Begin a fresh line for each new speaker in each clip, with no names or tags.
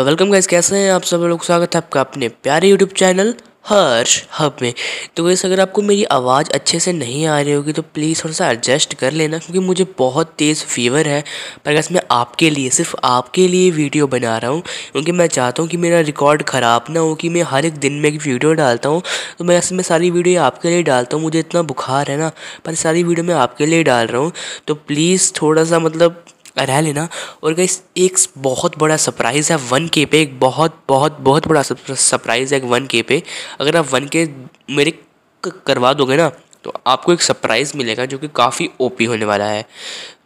तो welcome guys कैसे हैं आप सब लोग? स्वागत है आपका अपने प्यारे यूट्यूब चैनल हर्ष हब में। तो वैसे अगर आपको मेरी आवाज़ अच्छे से नहीं आ रही होगी तो प्लीज़ थोड़ा सा एडजस्ट कर लेना, क्योंकि मुझे बहुत तेज़ फीवर है। पर गैस मैं आपके लिए, सिर्फ़ आपके लिए वीडियो बना रहा हूँ, क्योंकि मैं चाहता हूँ कि मेरा रिकॉर्ड ख़राब ना हो, कि मैं हर एक दिन में एक वीडियो डालता हूँ। तो मैं में सारी वीडियो आपके लिए डालता हूँ, मुझे इतना बुखार है ना, पर सारी वीडियो मैं आपके लिए डाल रहा हूँ। तो प्लीज़ थोड़ा सा मतलब रह लेना। और गई एक बहुत बड़ा सरप्राइज़ है वन के पे, एक बहुत बहुत बहुत बड़ा सरप्राइज़ है वन के पे। अगर आप वन के मेरे करवा दोगे ना तो आपको एक सरप्राइज़ मिलेगा जो कि काफ़ी ओपी होने वाला है।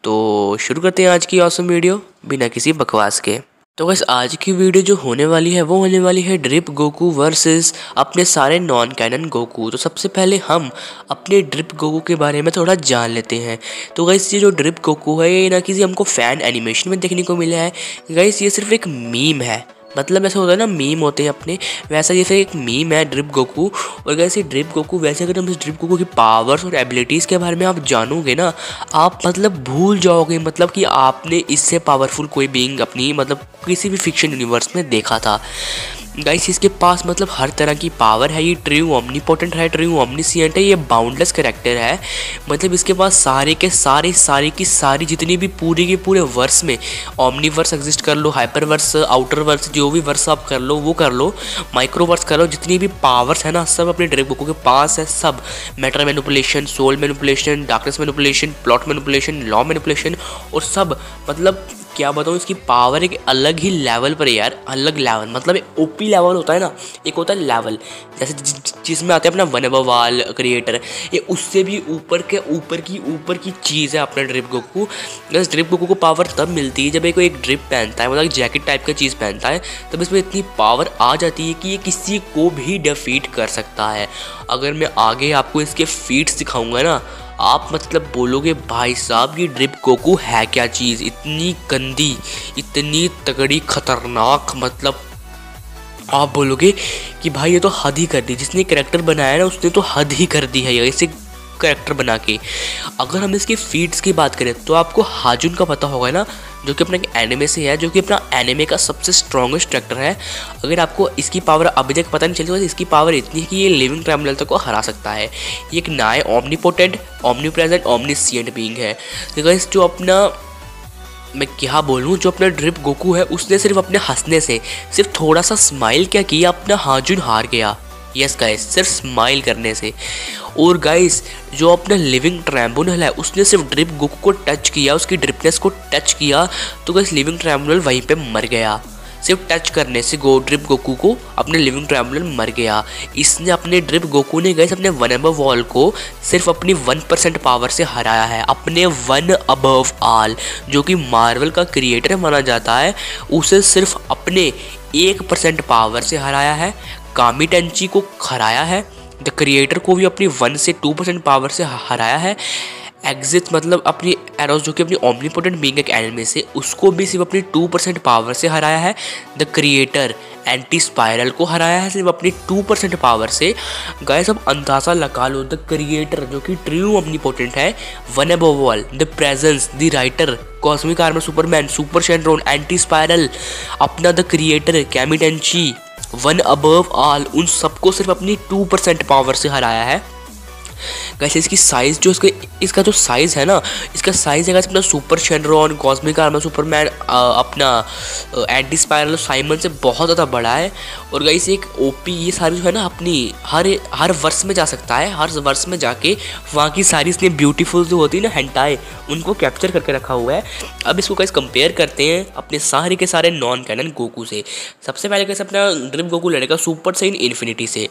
तो शुरू करते हैं आज की औसम वीडियो बिना किसी बकवास के। तो बस आज की वीडियो जो होने वाली है, वो होने वाली है ड्रिप गोकू वर्सेस अपने सारे नॉन कैनन गोकू। तो सबसे पहले हम अपने ड्रिप गोकू के बारे में थोड़ा जान लेते हैं। तो गैस ये जो ड्रिप गोकू है, ये ना किसी हमको फ़ैन एनिमेशन में देखने को मिला है। गैस ये सिर्फ़ एक मीम है। मतलब ऐसा होता है ना मीम होते हैं अपने, वैसा जैसे एक मीम है ड्रिप गोकू और वैसे ड्रिप गोकू वैसे अगर हम इस ड्रिप गोकू की पावर्स और एबिलिटीज़ के बारे में आप जानोगे ना, आप मतलब भूल जाओगे मतलब कि आपने इससे पावरफुल कोई बींग अपनी मतलब किसी भी फिक्शन यूनिवर्स में देखा था। गाइस इसके पास मतलब हर तरह की पावर है, ये ट्रू ओमनीपोटेंट है ट्रू ओमनीसियंट है, ये बाउंडलेस करेक्टर है। मतलब इसके पास सारे के सारे सारे की सारी जितनी भी पूरे के पूरे वर्स में ओमनीवर्स एग्जिस्ट कर लो हाइपर वर्स आउटर वर्स जो भी वर्स आप कर लो, वो कर लो माइक्रोवर्स कर लो, जितनी भी पावर्स है ना, सब अपने ड्रेक बुकों के पास है, सब। Matter manipulation soul manipulation darkness manipulation plot manipulation law manipulation और सब। मतलब क्या बताऊँ, इसकी पावर एक अलग ही लेवल पर यार, अलग लेवल मतलब एक ओपी लेवल होता है ना, एक होता है लेवल जैसे जिसमें आते हैं अपना वन वाल क्रिएटर ये उससे भी ऊपर के, ऊपर की ऊपर की चीज़ है अपना ड्रिप गोकू बस ड्रिप गोकू को पावर तब मिलती है जब एक एक ड्रिप पहनता है मतलब जैकेट टाइप का चीज़ पहनता है, तब इसमें इतनी पावर आ जाती है कि ये किसी को भी डिफीट कर सकता है। अगर मैं आगे आपको इसके फीट्स दिखाऊँगा ना, आप मतलब बोलोगे, भाई साहब, ये ड्रिप कोकू है क्या चीज़? इतनी गंदी, इतनी तगड़ी, खतरनाक मतलब आप बोलोगे कि भाई ये तो हद ही कर दी। जिसने करेक्टर बनाया ना, उसने तो हद ही कर दी है ऐसे करेक्टर बना के। अगर हम इसके फीड्स की बात करें तो आपको हाजुन का पता होगा ना, जो कि अपना एनिमे से है, जो कि अपना एनिमे का सबसे स्ट्रॉन्गेस्ट ट्रैक्टर है। अगर आपको इसकी पावर अभी तक पता नहीं चलती तो इसकी पावर इतनी है कि ये लिविंग तक को हरा सकता है। ये एक नए omnipotent omni present omniscient being है बिकॉज़ जो अपना मैं क्या बोलूँ, जो अपना ड्रिप गोकू है, उसने सिर्फ़ अपने हंसने से, सिर्फ़ थोड़ा सा स्माइल क्या किया, अपना हाजुन हार गया। यस गाइस सिर्फ़ स्माइल करने से। और गाइस जो अपना लिविंग ट्रैम्बुनल है, उसने सिर्फ़ ड्रिप गोकू को टच किया, उसकी ड्रिपनेस को टच किया तो गाइस लिविंग ट्रैम्बुनल वहीं पे मर गया। सिर्फ़ टच करने से गो ड्रिप गोकू को अपने लिविंग ट्रैम्बुलर मर गया। इसने अपने ड्रिप गोकू ने गए अपने वन अबव वॉल को सिर्फ़ अपनी वन परसेंट पावर से हराया है। अपने वन अबव आल जो कि मार्वल का क्रिएटर माना जाता है, उसे सिर्फ़ अपने एक परसेंट पावर से हराया है। कामी टेंची को हराया है। द क्रिएटर को भी अपनी वन से टू परसेंट पावर से हराया है। एग्जिट मतलब अपनी एरोस जो कि अपनी ओमनीपोटेंट बींग एक एनिमे से, उसको भी सिर्फ़ अपनी टू परसेंट पावर से हराया है। द क्रिएटर एंटी स्पायरल को हराया है सिर्फ़ अपनी टू परसेंट पावर से। गए सब अंदाज़ा लगा लो द क्रिएटर जो कि ट्रू ओमनीपोटेंट है one above all the presence the writer cosmic armour Superman super Shenron anti spiral अपना द क्रिएटर कैमिटेंची वन अबव ऑल उन सबको सिर्फ़ अपनी टू परसेंट पावर से हराया है। कैसे इसकी साइज़ जो इसके इसका जो साइज़ है ना, इसका साइज़ है अपना super Shenron cosmic armour Superman अपना एंटी स्पायरल साइमन से बहुत ज़्यादा बड़ा है। और गाइस एक ओपी ये सारी जो है ना, अपनी हर हर वर्ष में जा सकता है। हर वर्ष में जाके वहाँ की सारी इसने ब्यूटीफुल जो होती है ना हेंटाए उनको कैप्चर करके रखा हुआ है। अब इसको कैसे कंपेयर करते हैं अपने सारे के सारे नॉन कैनन गोकू से। सबसे पहले कैसे अपना ड्रिप गोकू लड़ेगा सुपर से इन इन्फिनिटी से।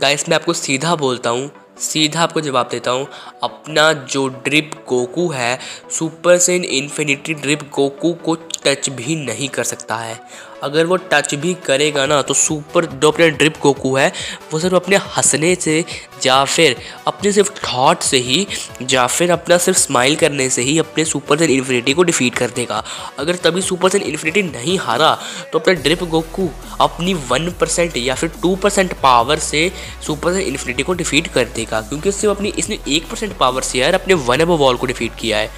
गाइस मैं आपको सीधा बोलता हूँ सीधा आपको जवाब देता हूँ, अपना जो ड्रिप गोकू है super saiyan infinity drip Goku को टच भी नहीं कर सकता है। अगर वो टच भी करेगा ना तो सुपर जो अपने ड्रिप गोकू है, वो सिर्फ़ अपने हंसने से या फिर अपने सिर्फ़ थॉट से ही, या फिर अपना सिर्फ़ स्माइल करने से ही अपने सुपर सेन इन्फिनिटी को डिफीट कर देगा। अगर तभी सुपर सेन इन्फिनिटी नहीं हारा तो अपना ड्रिप गोकू अपनी वन परसेंट या फिर टू परसेंट पावर से सुपर सेन इन्फिनिटी को डिफीट कर देगा, क्योंकि सिर्फ़ अपनी, इसने एक परसेंट पावर से यार अपने वन अब वॉल को डिफीट किया है।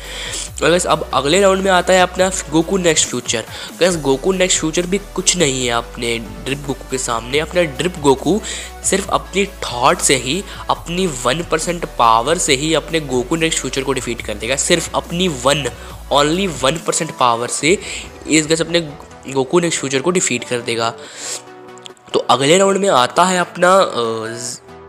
अगर अब अगले राउंड में आता है अपना गोकू नेक्स्ट फ्यूचर बस गोकू नेक्स्ट फ्यूचर भी कुछ नहीं है अपने ड्रिप गोकू के सामने। अपना ड्रिप गोकू सिर्फ़ अपनी थॉट से ही अपनी वन परसेंट पावर से ही अपने गोकू नेक्स्ट फ्यूचर को डिफीट कर देगा। सिर्फ़ अपनी one only one percent power से इस गज अपने गोकू नेक्स्ट फ्यूचर को डिफीट कर देगा। तो अगले राउंड में आता है अपना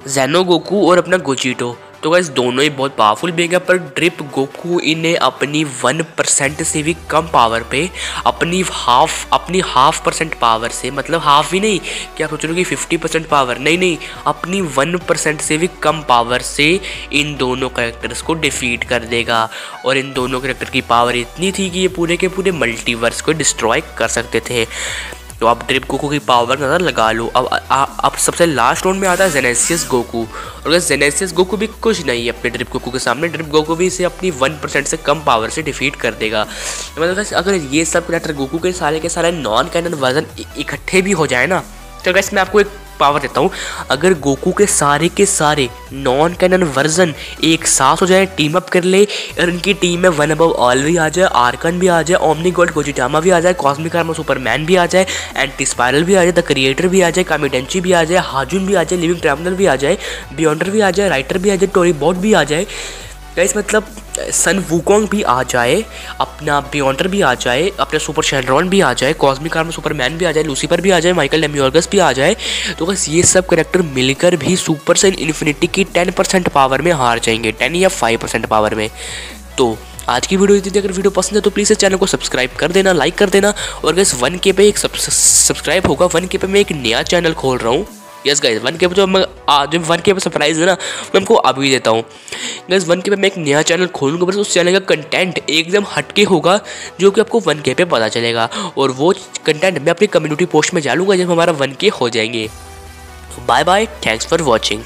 जैनो गोकू और अपना गोचीटो तो गैस दोनों ही बहुत पावरफुल बेग है, पर ड्रिप गोकू इन्हें अपनी वन परसेंट से भी कम पावर पे, अपनी हाफ़ अपनी हाफ़ परसेंट पावर से मतलब हाफ़ ही नहीं, क्या सोच रहे हो कि फिफ्टी परसेंट पावर नहीं नहीं, अपनी वन परसेंट से भी कम पावर से इन दोनों करेक्टर्स को डिफीट कर देगा, और इन दोनों करेक्टर की पावर इतनी थी कि ये पूरे के पूरे मल्टीवर्स को डिस्ट्रॉय कर सकते थे। तो आप ड्रिप गोकू की पावर ज़्यादा लगा लो। अब अब सबसे लास्ट राउंड में आता है जेनेसियस गोकू और अगर जेनेसियस गोकू भी कुछ नहीं है अपने ड्रिप गोकू के सामने ड्रिप गोकू भी इसे अपनी वन परसेंट से कम पावर से डिफीट कर देगा। मतलब अगर ये सब करेक्टर गोकू के सारे के सारे नॉन कैनन वर्जन इकट्ठे भी हो जाए ना तो वैसे मैं आपको एक पावर देता हूँ अगर गोकू के सारे के सारे नॉन कैनन वर्जन एक साथ हो जाए टीम अप कर ले और इनकी टीम में वन अबव ऑल भी आ जाए आर्कन भी आ जाए ओमनी गोल्ड गोजिटामा भी आ जाए कॉस्मिक आर्मा सुपरमैन भी आ जाए एंटी स्पायरल भी आ जाए द क्रिएटर भी आ जाए कामिडेंची भी आ जाए हाजुन भी आ जाए लिविंग ट्रैवलर भी आ जाए बियॉन्डर भी आ जाए राइटर भी आ जाए टोरी बॉट भी आ जाए गाइस मतलब सन वूकोंग भी आ जाए, अपना बियॉन्डर भी आ जाए, अपना सुपर शेनरॉन भी आ जाए कॉस्मिक आर्म सुपरमैन भी आ जाए लूसीफर भी आ जाए माइकल डेमियोर्गस भी आ जाए तो बस ये सब करेक्टर मिलकर भी सुपर सेन इन्फिनिटी की टेन परसेंट पावर में हार जाएँगे टेन या फाइव परसेंट पावर में। तो आज की वीडियो थी। अगर वीडियो पसंद है तो प्लीज़ इस चैनल को सब्सक्राइब कर देना लाइक कर देना, और इस वन के पे एक सब्सक्राइब होगा। वन के पे मैं एक नया चैनल खोल रहा हूँ। यस गाइज़ वन के पे जो मैं जो वन के पे सरप्राइज़ है ना, मैं आपको अभी देता हूँ। गैस वन के पे मैं एक नया चैनल खोलूँगा, बस उस चैनल का कंटेंट एकदम हटके होगा, जो कि आपको वन के पे पता चलेगा। और वो कंटेंट मैं अपनी कम्युनिटी पोस्ट में डालूँगा, जब हमारा वन के हो जाएँगे। Bye bye thanks for watching